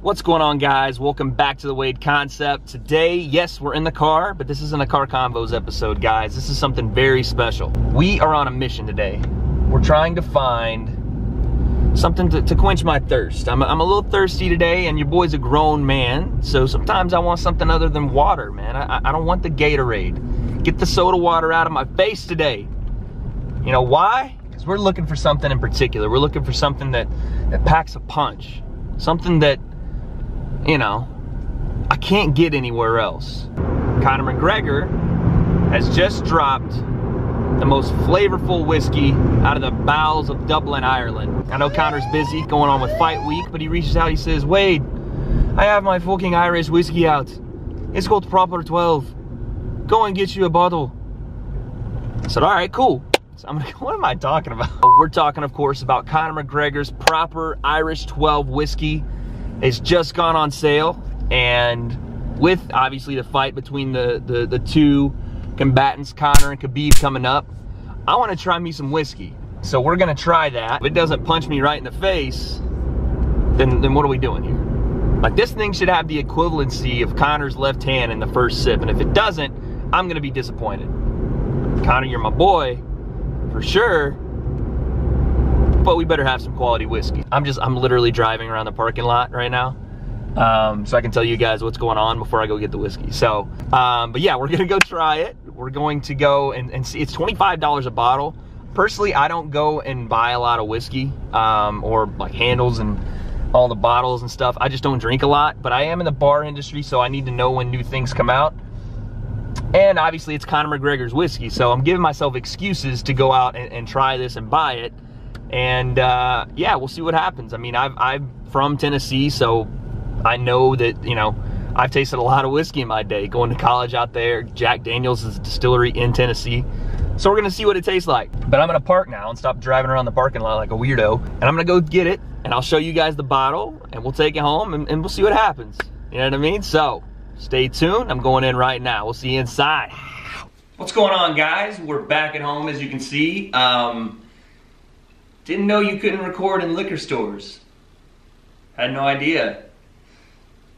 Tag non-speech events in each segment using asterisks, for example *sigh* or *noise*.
What's going on guys? Welcome back to the Wade Concept. Today, yes, we're in the car, but this isn't a car combos episode, guys. This is something very special. We are on a mission today. We're trying to find something to, to quench my thirst. I'm, I'm a little thirsty today and your boy's a grown man, so sometimes I want something other than water, man. I, I don't want the Gatorade. Get the soda water out of my face today. You know why? Because we're looking for something in particular. We're looking for something that, that packs a punch. Something that you know, I can't get anywhere else. Conor McGregor has just dropped the most flavorful whiskey out of the bowels of Dublin, Ireland. I know Conor's busy going on with fight week, but he reaches out, he says, Wade, I have my fucking Irish whiskey out. It's called Proper 12. Go and get you a bottle. I said, all right, cool. So I'm like, *laughs* what am I talking about? We're talking, of course, about Conor McGregor's Proper Irish 12 whiskey. It's just gone on sale, and with obviously the fight between the, the, the two combatants, Conor and Khabib, coming up, I want to try me some whiskey. So we're gonna try that. If it doesn't punch me right in the face, then, then what are we doing here? Like this thing should have the equivalency of Conor's left hand in the first sip, and if it doesn't, I'm gonna be disappointed. Conor, you're my boy, for sure, but we better have some quality whiskey. I'm just, I'm literally driving around the parking lot right now. Um, so I can tell you guys what's going on before I go get the whiskey. So, um, but yeah, we're gonna go try it. We're going to go and, and see, it's $25 a bottle. Personally, I don't go and buy a lot of whiskey um, or like handles and all the bottles and stuff. I just don't drink a lot, but I am in the bar industry, so I need to know when new things come out. And obviously it's Conor McGregor's whiskey, so I'm giving myself excuses to go out and, and try this and buy it and uh, yeah, we'll see what happens. I mean, I've, I'm from Tennessee, so I know that, you know, I've tasted a lot of whiskey in my day. Going to college out there, Jack Daniels is a distillery in Tennessee. So we're gonna see what it tastes like. But I'm gonna park now and stop driving around the parking lot like a weirdo. And I'm gonna go get it, and I'll show you guys the bottle, and we'll take it home, and, and we'll see what happens. You know what I mean? So, stay tuned. I'm going in right now. We'll see you inside. What's going on, guys? We're back at home, as you can see. Um, didn't know you couldn't record in liquor stores. Had no idea.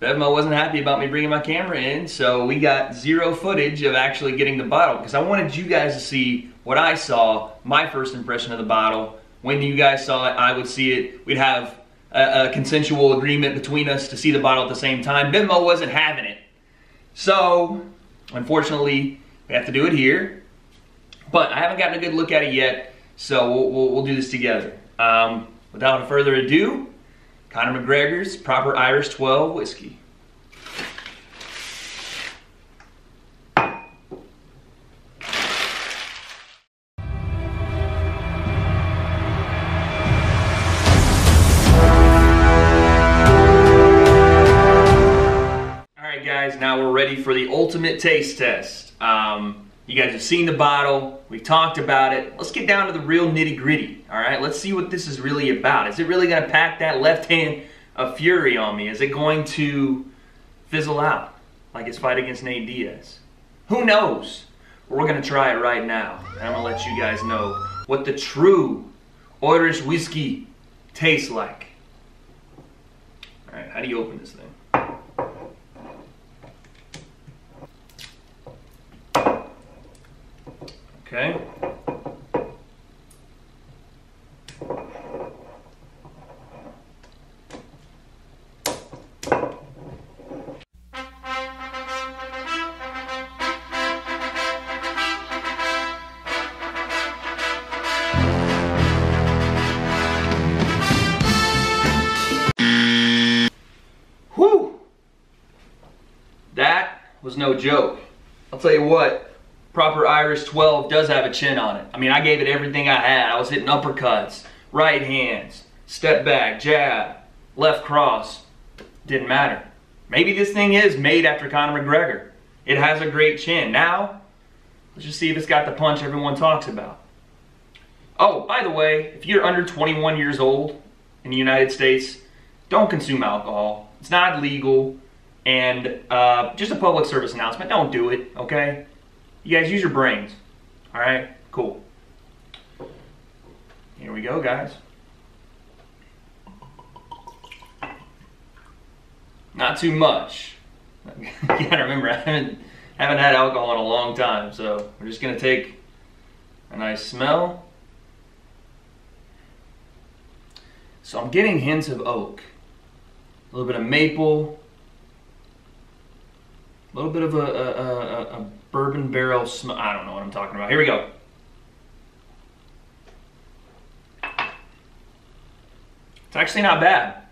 Bevmo wasn't happy about me bringing my camera in, so we got zero footage of actually getting the bottle because I wanted you guys to see what I saw, my first impression of the bottle. When you guys saw it, I would see it. We'd have a, a consensual agreement between us to see the bottle at the same time. Bevmo wasn't having it. So, unfortunately, we have to do it here. But I haven't gotten a good look at it yet. So we'll, we'll, we'll do this together. Um, without further ado, Conor McGregor's Proper Irish 12 Whiskey. Now we're ready for the ultimate taste test. Um, you guys have seen the bottle. We've talked about it. Let's get down to the real nitty gritty. All right, let's see what this is really about. Is it really going to pack that left hand of fury on me? Is it going to fizzle out like his fight against Nate Diaz? Who knows? We're going to try it right now. And I'm going to let you guys know what the true Irish whiskey tastes like. All right, how do you open this thing? Okay. That was no joke. I'll tell you what, proper Irish 12 does have a chin on it. I mean, I gave it everything I had. I was hitting uppercuts, right hands, step back, jab, left cross. Didn't matter. Maybe this thing is made after Conor McGregor. It has a great chin. Now, let's just see if it's got the punch everyone talks about. Oh, by the way, if you're under 21 years old in the United States, don't consume alcohol. It's not legal. And uh, just a public service announcement, don't do it, okay? You guys use your brains. All right, cool. Here we go, guys. Not too much. *laughs* you gotta remember, I haven't, haven't had alcohol in a long time, so we're just gonna take a nice smell. So I'm getting hints of oak, a little bit of maple, a little bit of a, a, a, a bourbon barrel smell. I don't know what I'm talking about. Here we go. It's actually not bad.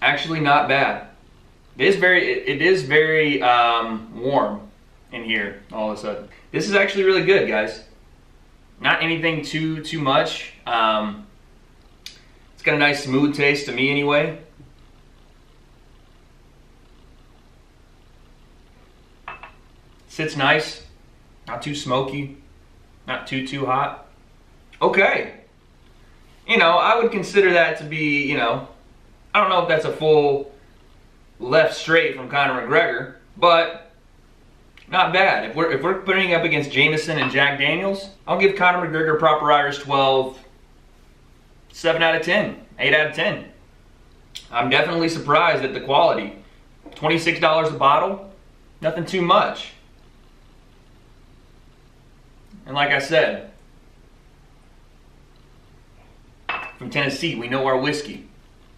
Actually not bad. It is very, it is very um, warm in here all of a sudden. This is actually really good, guys. Not anything too, too much. Um, it's got a nice smooth taste to me anyway. Sits nice, not too smoky, not too, too hot. Okay. You know, I would consider that to be, you know, I don't know if that's a full left straight from Conor McGregor, but not bad. If we're if we're putting up against Jameson and Jack Daniels, I'll give Conor McGregor proper Irish 12 7 out of 10, 8 out of 10. I'm definitely surprised at the quality. $26 a bottle, nothing too much. And like I said, from Tennessee, we know our whiskey.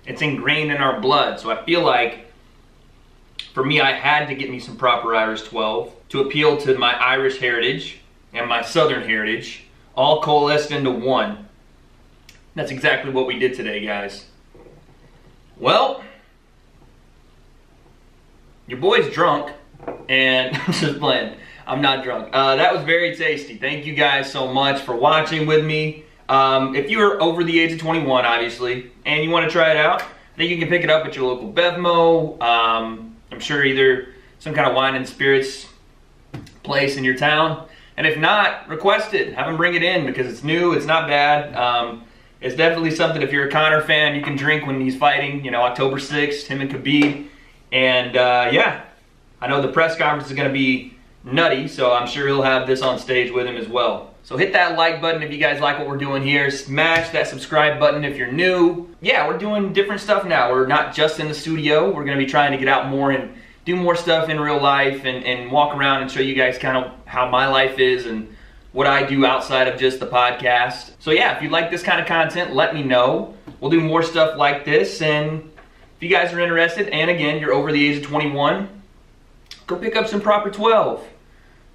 It's ingrained in our blood. So I feel like for me, I had to get me some proper Irish 12 to appeal to my Irish heritage and my Southern heritage, all coalesced into one. That's exactly what we did today, guys. Well, your boy's drunk, and *laughs* I'm just playing. I'm not drunk. Uh, that was very tasty. Thank you guys so much for watching with me. Um, if you're over the age of 21, obviously, and you want to try it out, I think you can pick it up at your local Bevmo. Um, I'm sure either some kind of wine and spirits place in your town. And if not, request it. Have them bring it in because it's new. It's not bad. Um, it's definitely something, if you're a Conor fan, you can drink when he's fighting, you know, October 6th, him and Khabib. And uh, yeah, I know the press conference is going to be nutty, so I'm sure he'll have this on stage with him as well. So hit that like button if you guys like what we're doing here. Smash that subscribe button if you're new. Yeah, we're doing different stuff now. We're not just in the studio. We're going to be trying to get out more and do more stuff in real life and, and walk around and show you guys kind of how my life is and what I do outside of just the podcast. So yeah, if you like this kind of content, let me know. We'll do more stuff like this. And if you guys are interested, and again, you're over the age of 21, go pick up some Proper 12.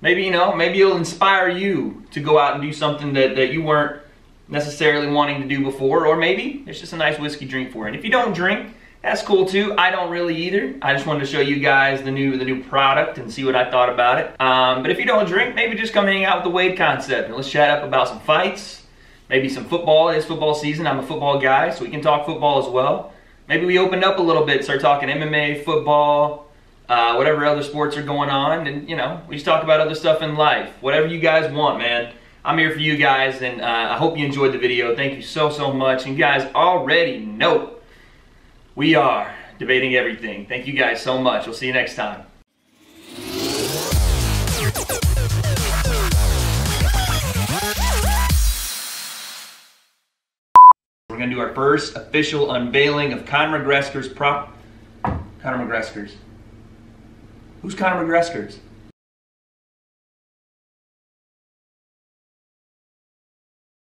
Maybe, you know, maybe it'll inspire you to go out and do something that, that you weren't necessarily wanting to do before, or maybe it's just a nice whiskey drink for you. And if you don't drink, that's cool too. I don't really either. I just wanted to show you guys the new the new product and see what I thought about it. Um, but if you don't drink, maybe just come hang out with the Wade concept and let's chat up about some fights, maybe some football. It's football season. I'm a football guy, so we can talk football as well. Maybe we open up a little bit, start talking MMA, football, uh, whatever other sports are going on, and you know, we just talk about other stuff in life. Whatever you guys want, man. I'm here for you guys, and uh, I hope you enjoyed the video. Thank you so, so much. And you guys already know we are debating everything. Thank you guys so much. We'll see you next time. We're gonna do our first official unveiling of Conor McGregor's prop. Conor McGregor's. Who's Conor McGregor's?